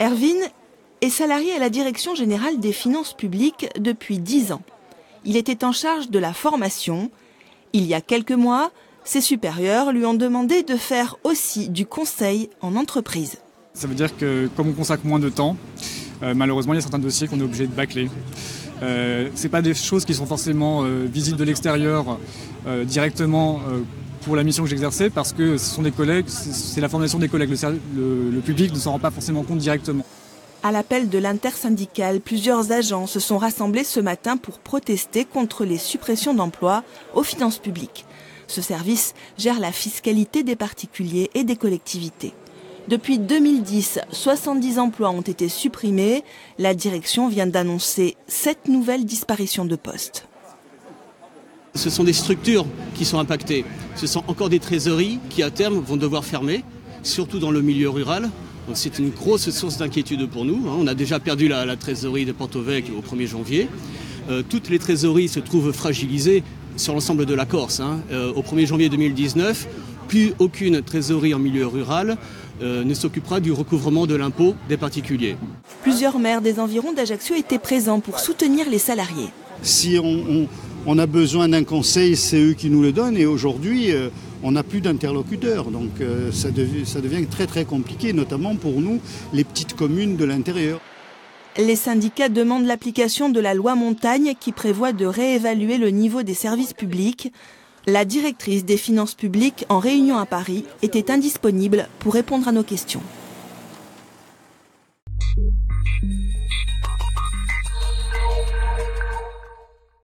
Erwin est salarié à la Direction générale des finances publiques depuis 10 ans. Il était en charge de la formation. Il y a quelques mois, ses supérieurs lui ont demandé de faire aussi du conseil en entreprise. Ça veut dire que comme on consacre moins de temps, euh, malheureusement il y a certains dossiers qu'on est obligé de bâcler. Euh, c'est pas des choses qui sont forcément euh, visibles de l'extérieur euh, directement pour la mission que j'exerçais parce que ce sont des collègues, c'est la formation des collègues. Le, le, public ne s'en rend pas forcément compte directement. À l'appel de l'intersyndicale, plusieurs agents se sont rassemblés ce matin pour protester contre les suppressions d'emplois aux finances publiques. Ce service gère la fiscalité des particuliers et des collectivités. Depuis 2010, 70 emplois ont été supprimés. La direction vient d'annoncer sept nouvelles disparitions de postes. Ce sont des structures qui sont impactées. Ce sont encore des trésoreries qui, à terme, vont devoir fermer, surtout dans le milieu rural. C'est une grosse source d'inquiétude pour nous. On a déjà perdu la, la trésorerie de Porto-Vec au 1er janvier. Euh, toutes les trésoreries se trouvent fragilisées sur l'ensemble de la Corse. Hein. Euh, au 1er janvier 2019, plus aucune trésorerie en milieu rural euh, ne s'occupera du recouvrement de l'impôt des particuliers. Plusieurs maires des environs d'Ajaccio étaient présents pour soutenir les salariés. Si on, on, on a besoin d'un conseil, c'est eux qui nous le donnent. Et aujourd'hui, euh, on n'a plus d'interlocuteurs. Donc euh, ça, devient, ça devient très très compliqué, notamment pour nous, les petites communes de l'intérieur. Les syndicats demandent l'application de la loi montagne qui prévoit de réévaluer le niveau des services publics. La directrice des finances publiques en réunion à Paris était indisponible pour répondre à nos questions.